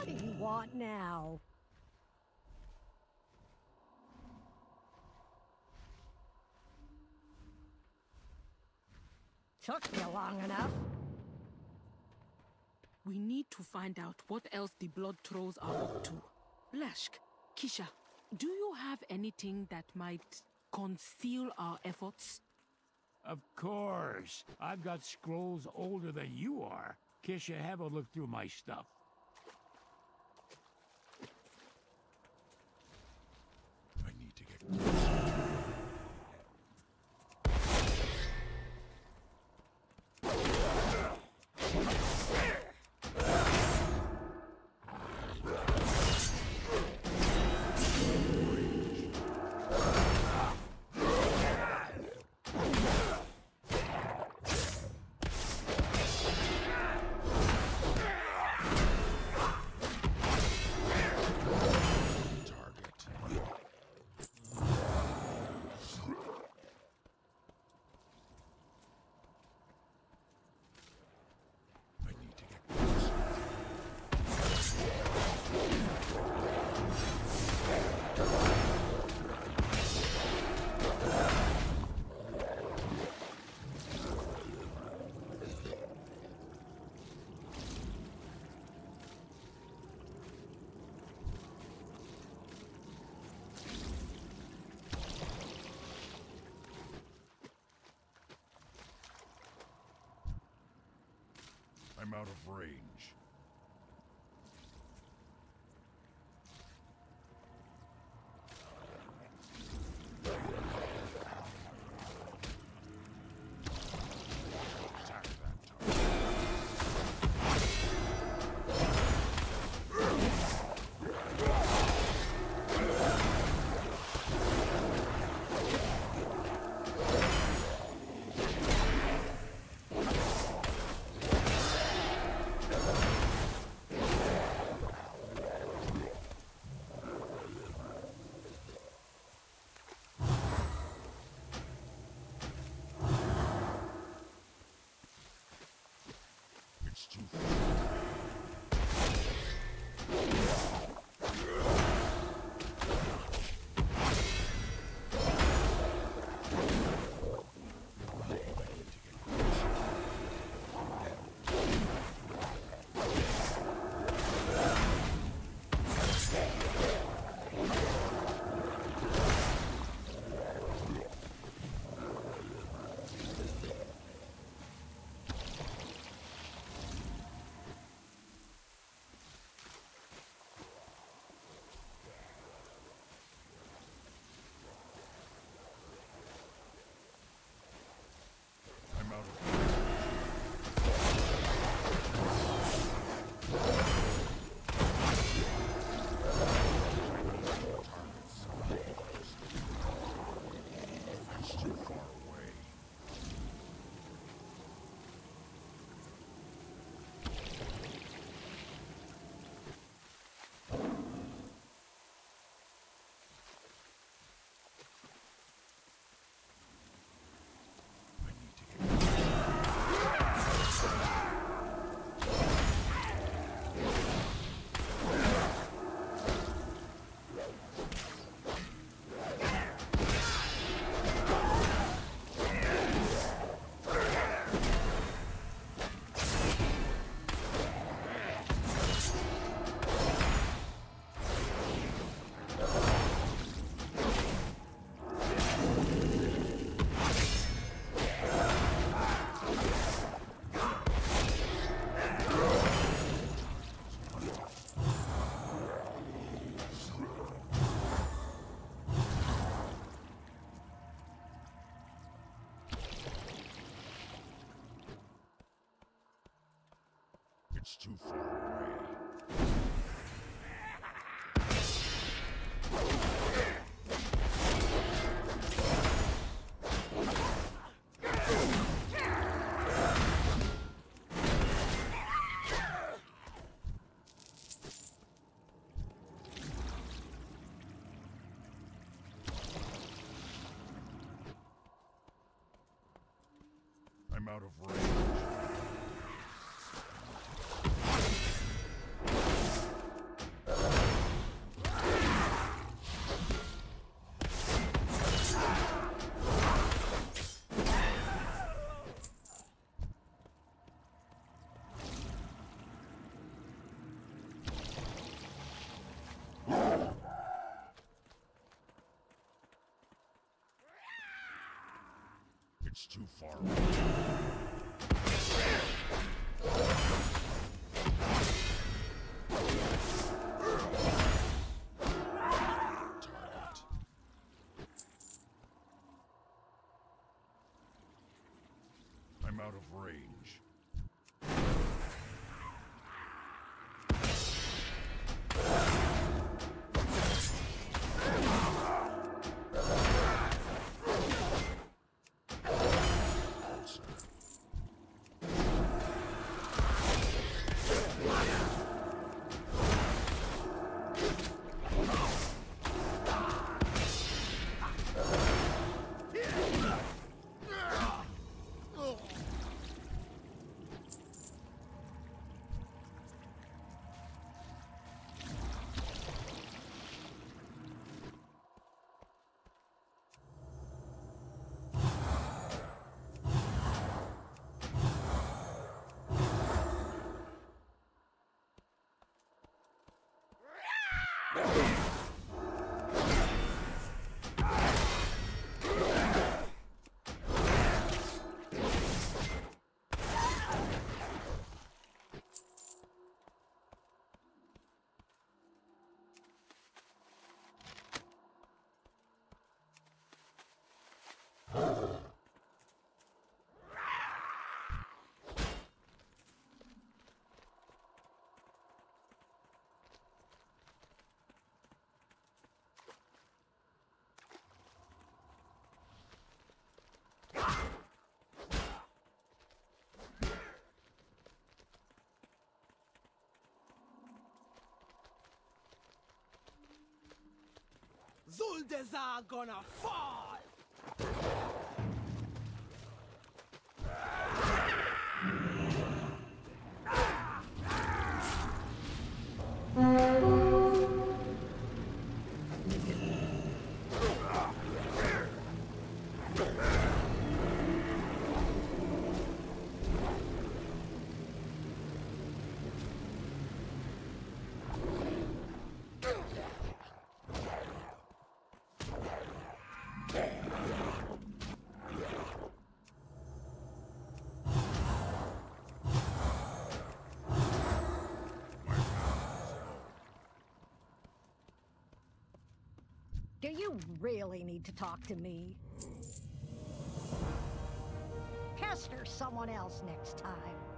What do you want now? Took you long enough. We need to find out what else the Blood Trolls are up to. Lashik, Kisha, do you have anything that might conceal our efforts? Of course. I've got scrolls older than you are. Kisha, have a look through my stuff. I'm out of range. It's It's too far away. I'm out of range. It's too far. I'm out of range. Zuldazar gonna fall! You really need to talk to me? Pester someone else next time.